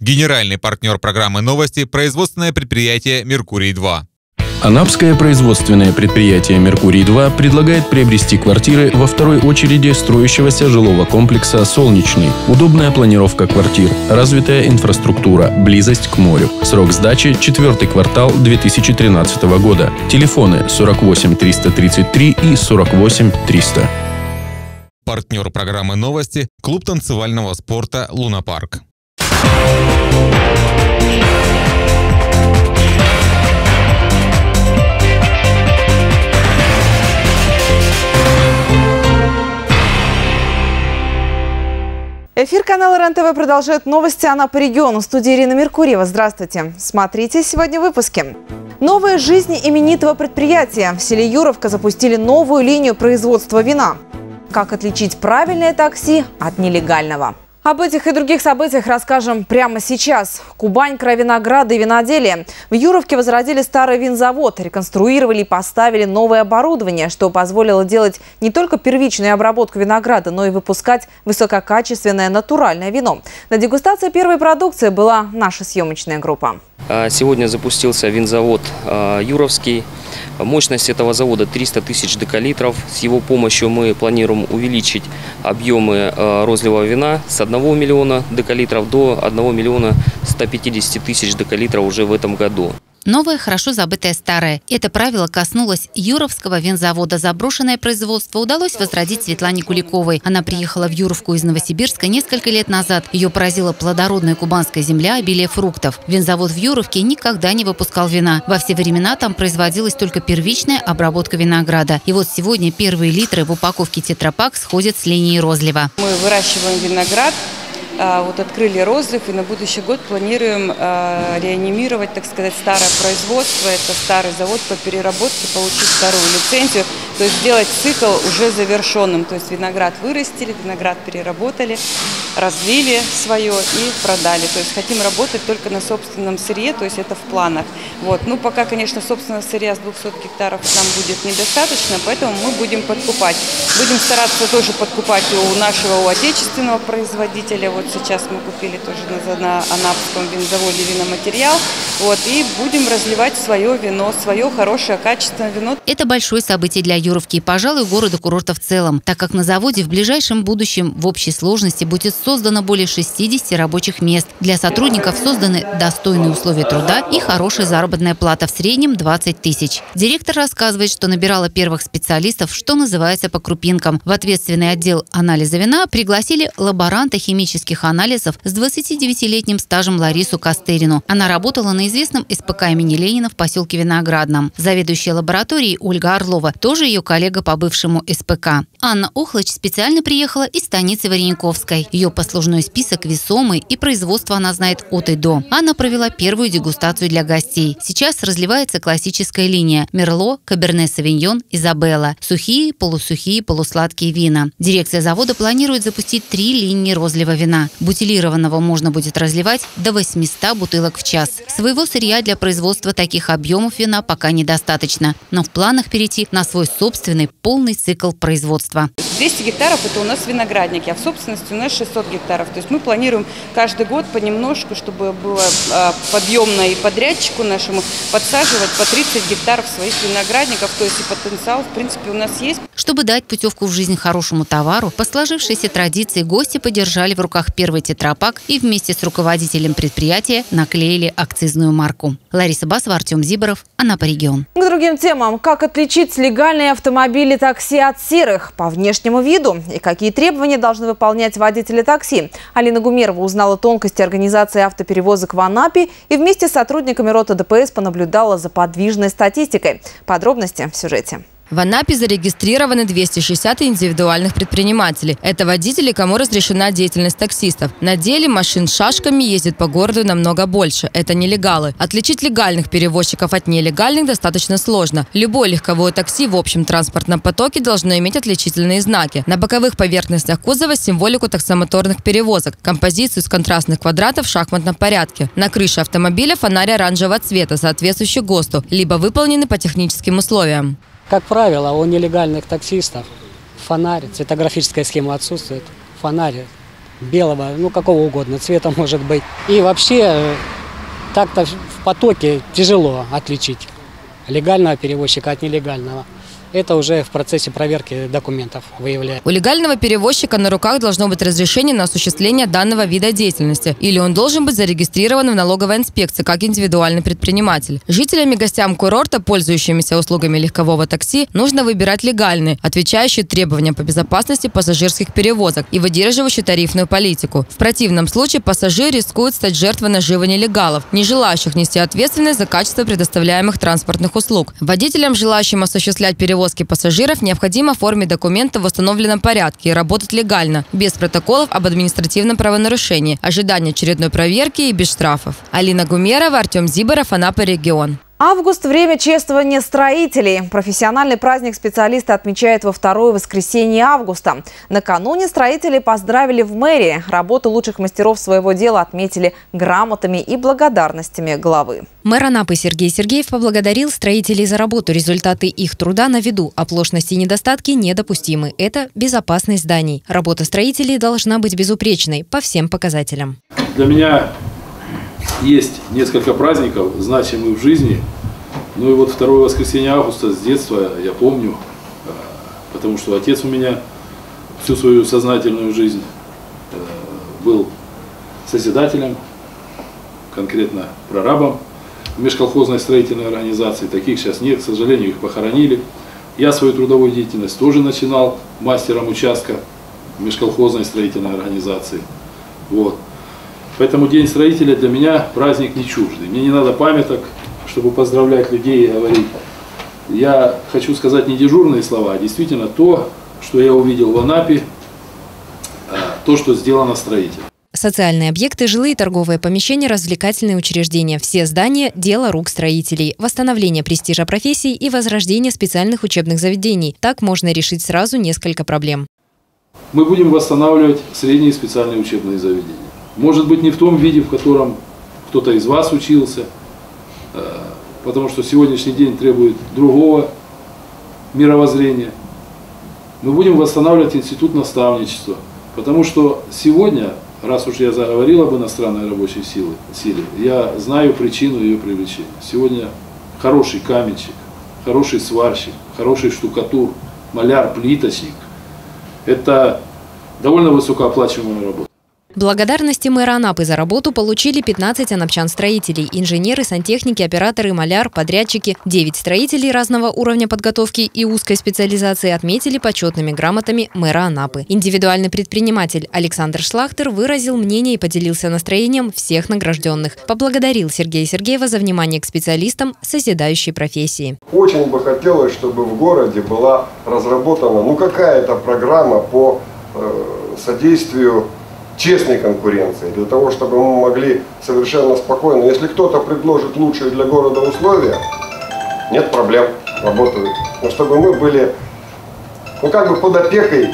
Генеральный партнер программы «Новости» – производственное предприятие «Меркурий-2». Анапское производственное предприятие «Меркурий-2» предлагает приобрести квартиры во второй очереди строящегося жилого комплекса «Солнечный». Удобная планировка квартир, развитая инфраструктура, близость к морю. Срок сдачи – четвертый квартал 2013 года. Телефоны 48 333 и 48 300. Партнер программы «Новости» – клуб танцевального спорта «Лунапарк». Эфир канала РЕН-ТВ продолжает новости «Она по региону». В студии Ирина Меркурьева. Здравствуйте. Смотрите сегодня в выпуске. Новая жизнь именитого предприятия. В селе Юровка запустили новую линию производства вина. Как отличить правильное такси от нелегального? Об этих и других событиях расскажем прямо сейчас. Кубань, край винограда и виноделия. В Юровке возродили старый винзавод, реконструировали и поставили новое оборудование, что позволило делать не только первичную обработку винограда, но и выпускать высококачественное натуральное вино. На дегустации первой продукции была наша съемочная группа. А, сегодня запустился винзавод а, Юровский. Мощность этого завода 300 тысяч декалитров. С его помощью мы планируем увеличить объемы а, розливого вина с 1 миллиона декалитров до 1 миллиона 150 тысяч декалитров уже в этом году. Новое, хорошо забытое старое. Это правило коснулось Юровского винзавода. Заброшенное производство удалось возродить Светлане Куликовой. Она приехала в Юровку из Новосибирска несколько лет назад. Ее поразила плодородная кубанская земля, обилие фруктов. Винзавод в Юровке никогда не выпускал вина. Во все времена там производилась только первичная обработка винограда. И вот сегодня первые литры в упаковке тетрапак сходят с линии розлива. Мы выращиваем виноград вот открыли розлив и на будущий год планируем а, реанимировать, так сказать, старое производство. Это старый завод по переработке, получить вторую лицензию, то есть сделать цикл уже завершенным. То есть виноград вырастили, виноград переработали, развили свое и продали. То есть хотим работать только на собственном сырье, то есть это в планах. Вот. Ну, пока, конечно, собственного сырья с 200 гектаров нам будет недостаточно, поэтому мы будем подкупать. Будем стараться тоже подкупать у нашего, у отечественного производителя. Вот сейчас мы купили тоже на, на Анапском винзаводе виноматериал. Вот, и будем разливать свое вино, свое хорошее, качественное вино. Это большое событие для Юровки и, пожалуй, города-курорта в целом, так как на заводе в ближайшем будущем в общей сложности будет создано более 60 рабочих мест. Для сотрудников созданы достойные условия труда и хорошая заработная плата в среднем 20 тысяч. Директор рассказывает, что набирала первых специалистов, что называется по крупинкам. В ответственный отдел анализа вина пригласили лаборанта химических анализов с 29-летним стажем Ларису Костерину. Она работала на известном СПК имени Ленина в поселке Виноградном. Заведующая лабораторией Ольга Орлова, тоже ее коллега по бывшему СПК. Анна Охлач специально приехала из станицы Варениковской. Ее послужной список весомый и производство она знает от и до. Анна провела первую дегустацию для гостей. Сейчас разливается классическая линия – Мерло, Каберне Савиньон, Изабелла. Сухие, полусухие, полусладкие вина. Дирекция завода планирует запустить три линии розлива вина. Бутилированного можно будет разливать до 800 бутылок в час. Своего сырья для производства таких объемов вина пока недостаточно, но в планах перейти на свой собственный полный цикл производства. 200 гектаров это у нас виноградники, а в собственности у нас 600 гектаров. То есть мы планируем каждый год понемножку, чтобы было а, подъемно и подрядчику нашему подсаживать по 30 гектаров своих виноградников. То есть и потенциал в принципе у нас есть. Чтобы дать путевку в жизнь хорошему товару, по сложившейся традиции гости подержали в руках первый тетрапак и вместе с руководителем предприятия наклеили акцизную марку. Лариса Басова, Артем Зиборов, Анапа регион. К другим темам. Как отличить легальные автомобили такси от серых по внешнему виду? И какие требования должны выполнять водители такси? Алина Гумерова узнала тонкости организации автоперевозок в Анапе и вместе с сотрудниками роты ДПС понаблюдала за подвижной статистикой. Подробности в сюжете. В Анапе зарегистрированы 260 индивидуальных предпринимателей. Это водители, кому разрешена деятельность таксистов. На деле машин с шашками ездит по городу намного больше. Это нелегалы. Отличить легальных перевозчиков от нелегальных достаточно сложно. Любое легковое такси в общем транспортном потоке должно иметь отличительные знаки. На боковых поверхностях кузова символику таксомоторных перевозок, композицию из контрастных квадратов в шахматном порядке. На крыше автомобиля фонарь оранжевого цвета, соответствующий ГОСТу, либо выполнены по техническим условиям. Как правило, у нелегальных таксистов фонарь, цветографическая схема отсутствует, фонарь белого, ну какого угодно, цвета может быть. И вообще э, так-то в потоке тяжело отличить легального перевозчика от нелегального это уже в процессе проверки документов выявляет. У легального перевозчика на руках должно быть разрешение на осуществление данного вида деятельности, или он должен быть зарегистрирован в налоговой инспекции как индивидуальный предприниматель. Жителям и гостям курорта, пользующимися услугами легкового такси, нужно выбирать легальные, отвечающие требованиям по безопасности пассажирских перевозок и выдерживающие тарифную политику. В противном случае пассажир рискует стать жертвой нажива нелегалов, не желающих нести ответственность за качество предоставляемых транспортных услуг. Водителям, желающим осуществлять перевозки перевозки пассажиров необходимо оформить документы в установленном порядке и работать легально, без протоколов об административном правонарушении, ожидания очередной проверки и без штрафов. Алина Гумерова, Артем Зиборов, Анапа, регион. Август – время чествования строителей. Профессиональный праздник специалисты отмечают во второе воскресенье августа. Накануне строителей поздравили в мэрии. Работу лучших мастеров своего дела отметили грамотами и благодарностями главы. Мэр Анапы Сергей Сергеев поблагодарил строителей за работу. Результаты их труда на виду. Оплошности и недостатки недопустимы. Это безопасность зданий. Работа строителей должна быть безупречной по всем показателям. Для меня есть несколько праздников, значимых в жизни. Ну и вот второе воскресенье августа с детства я помню, э, потому что отец у меня всю свою сознательную жизнь э, был созидателем, конкретно прорабом межколхозной строительной организации. Таких сейчас нет, к сожалению, их похоронили. Я свою трудовую деятельность тоже начинал мастером участка межколхозной строительной организации. Вот. Поэтому День строителя для меня праздник не чуждый. Мне не надо памяток, чтобы поздравлять людей и говорить. Я хочу сказать не дежурные слова, а действительно то, что я увидел в Анапе, а, то, что сделано строителем. Социальные объекты, жилые торговые помещения, развлекательные учреждения. Все здания – дело рук строителей. Восстановление престижа профессий и возрождение специальных учебных заведений. Так можно решить сразу несколько проблем. Мы будем восстанавливать средние специальные учебные заведения. Может быть, не в том виде, в котором кто-то из вас учился, э, потому что сегодняшний день требует другого мировоззрения. Мы будем восстанавливать институт наставничества, потому что сегодня, раз уж я заговорил об иностранной рабочей силе, силе я знаю причину ее привлечения. Сегодня хороший каменщик, хороший сварщик, хороший штукатур, маляр, плиточник – это довольно высокооплачиваемая работа. Благодарности мэра Анапы за работу получили 15 анапчан-строителей, инженеры, сантехники, операторы, маляр, подрядчики. 9 строителей разного уровня подготовки и узкой специализации отметили почетными грамотами мэра Анапы. Индивидуальный предприниматель Александр Шлахтер выразил мнение и поделился настроением всех награжденных. Поблагодарил Сергея Сергеева за внимание к специалистам созидающей профессии. Очень бы хотелось, чтобы в городе была разработана ну какая-то программа по э, содействию честной конкуренции, для того, чтобы мы могли совершенно спокойно, если кто-то предложит лучшие для города условия, нет проблем, работают. Но чтобы мы были, ну как бы под опекой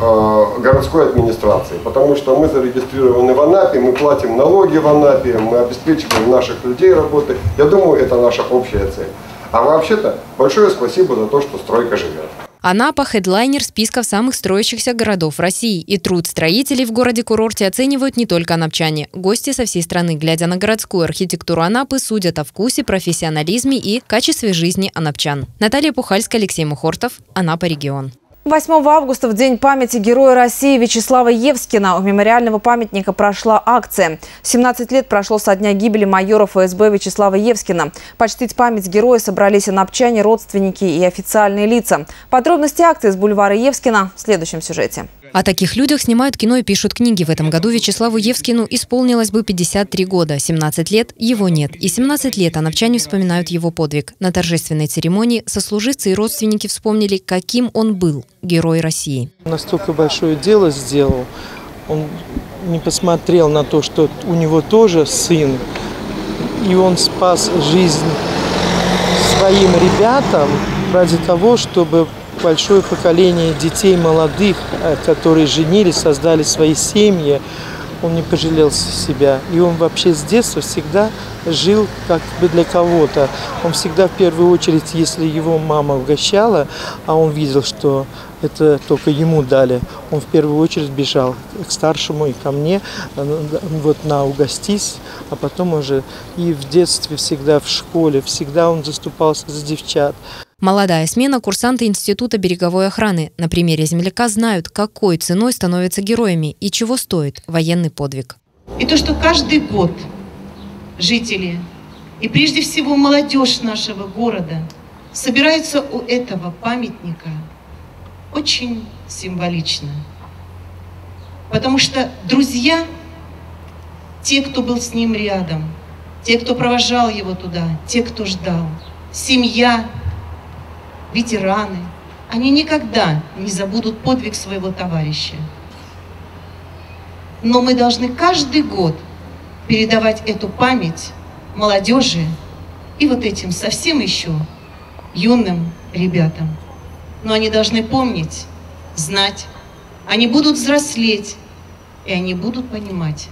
э, городской администрации, потому что мы зарегистрированы в Анапе, мы платим налоги в Анапе, мы обеспечиваем наших людей работой. Я думаю, это наша общая цель. А вообще-то большое спасибо за то, что стройка живет. Анапа – хедлайнер списков самых строящихся городов России. И труд строителей в городе-курорте оценивают не только анапчане. Гости со всей страны, глядя на городскую архитектуру Анапы, судят о вкусе, профессионализме и качестве жизни анапчан. Наталья Пухальская, Алексей Мухортов, Анапа регион. 8 августа, в День памяти Героя России Вячеслава Евскина, у мемориального памятника прошла акция. 17 лет прошло со дня гибели майора ФСБ Вячеслава Евскина. Почтить память героя собрались анапчане, родственники и официальные лица. Подробности акции с бульвара Евскина в следующем сюжете. О таких людях снимают кино и пишут книги. В этом году Вячеславу Евскину исполнилось бы 53 года. 17 лет его нет. И 17 лет анапчане вспоминают его подвиг. На торжественной церемонии сослуживцы и родственники вспомнили, каким он был, герой России. Настолько большое дело сделал. Он не посмотрел на то, что у него тоже сын. И он спас жизнь своим ребятам ради того, чтобы большое поколение детей молодых, э, которые женились, создали свои семьи. Он не пожалел себя. И он вообще с детства всегда жил как бы для кого-то. Он всегда в первую очередь, если его мама угощала, а он видел, что это только ему дали. Он в первую очередь бежал к старшему и ко мне, э, вот на угостись, а потом уже и в детстве всегда, в школе, всегда он заступался за девчат. Молодая смена курсанты Института береговой охраны на примере земляка знают, какой ценой становятся героями и чего стоит военный подвиг. И то, что каждый год жители и прежде всего молодежь нашего города собираются у этого памятника, очень символично. Потому что друзья, те, кто был с ним рядом, те, кто провожал его туда, те, кто ждал, семья, ветераны, они никогда не забудут подвиг своего товарища. Но мы должны каждый год передавать эту память молодежи и вот этим совсем еще юным ребятам. Но они должны помнить, знать, они будут взрослеть, и они будут понимать,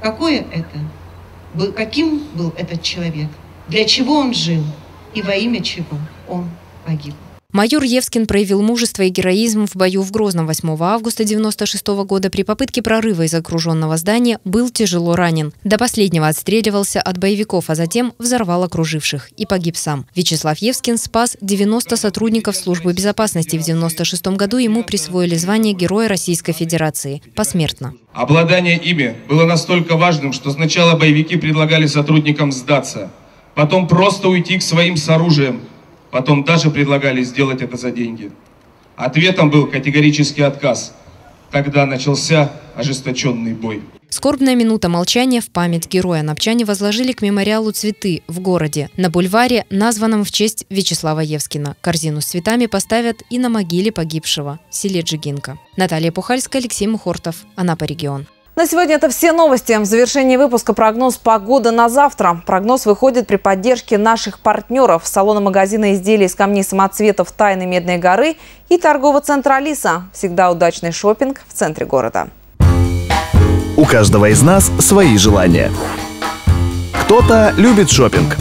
какое это, каким был этот человек, для чего он жил и во имя чего он погиб. Майор Евскин проявил мужество и героизм в бою в Грозном 8 августа 1996 года при попытке прорыва из окруженного здания был тяжело ранен. До последнего отстреливался от боевиков, а затем взорвал окруживших и погиб сам. Вячеслав Евскин спас 90 сотрудников службы безопасности. В 1996 году ему присвоили звание Героя Российской Федерации. Посмертно. Обладание ими было настолько важным, что сначала боевики предлагали сотрудникам сдаться, потом просто уйти к своим с оружием, Потом даже предлагали сделать это за деньги. Ответом был категорический отказ. Тогда начался ожесточенный бой. Скорбная минута молчания в память героя. Напчане возложили к мемориалу цветы в городе. На бульваре, названном в честь Вячеслава Евскина. Корзину с цветами поставят и на могиле погибшего в селе Джигинка. Наталья Пухальская, Алексей Мухортов. Анапа регион. На сегодня это все новости. В завершении выпуска прогноз погоды на завтра. Прогноз выходит при поддержке наших партнеров. Салона магазина изделий из камней самоцветов «Тайны Медной горы» и торгового центра «Алиса». Всегда удачный шопинг в центре города. У каждого из нас свои желания. Кто-то любит шопинг,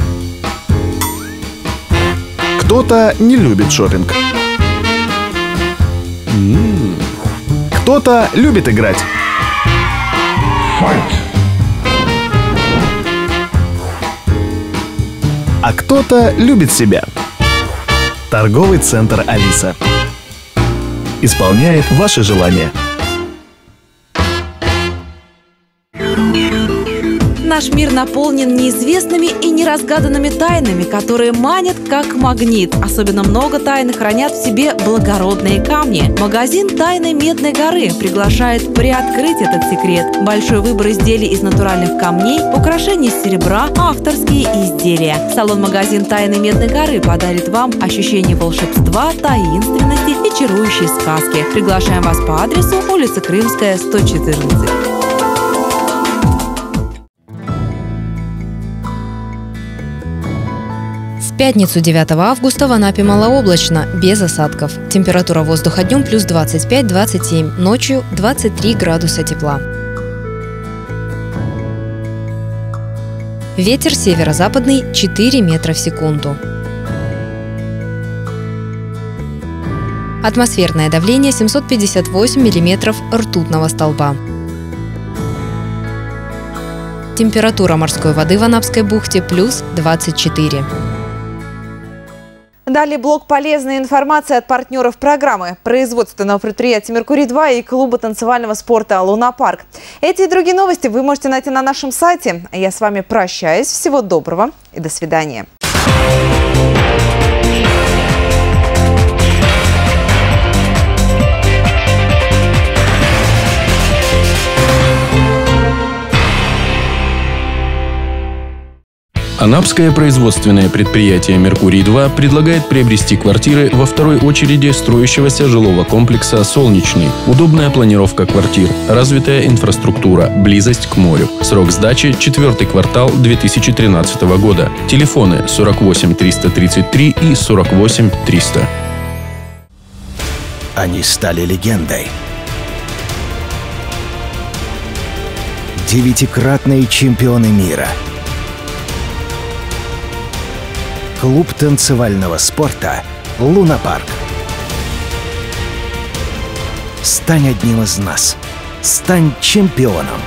кто-то не любит шопинг. Кто-то любит играть. А кто-то любит себя. Торговый центр «Алиса» исполняет ваши желания – Наш мир наполнен неизвестными и неразгаданными тайнами, которые манят как магнит. Особенно много тайн хранят в себе благородные камни. Магазин «Тайны Медной горы» приглашает приоткрыть этот секрет. Большой выбор изделий из натуральных камней, украшений из серебра, авторские изделия. Салон-магазин «Тайны Медной горы» подарит вам ощущение волшебства, таинственности и чарующей сказки. Приглашаем вас по адресу улица Крымская, 114. Пятницу 9 августа в Анапе малооблачно, без осадков. Температура воздуха днем плюс 25-27, ночью 23 градуса тепла. Ветер северо-западный 4 метра в секунду. Атмосферное давление 758 миллиметров ртутного столба. Температура морской воды в Анапской бухте плюс 24. Далее блок полезной информации от партнеров программы производственного предприятия «Меркурий-2» и клуба танцевального спорта «Луна-парк». Эти и другие новости вы можете найти на нашем сайте. Я с вами прощаюсь. Всего доброго и до свидания. Анапское производственное предприятие «Меркурий-2» предлагает приобрести квартиры во второй очереди строящегося жилого комплекса «Солнечный». Удобная планировка квартир, развитая инфраструктура, близость к морю. Срок сдачи – четвертый квартал 2013 года. Телефоны 48 333 и 48 300. Они стали легендой. Девятикратные чемпионы мира – Клуб танцевального спорта «Лунапарк». Стань одним из нас. Стань чемпионом.